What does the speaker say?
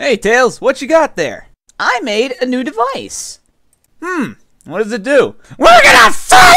Hey, Tails, what you got there? I made a new device. Hmm, what does it do? We're gonna find!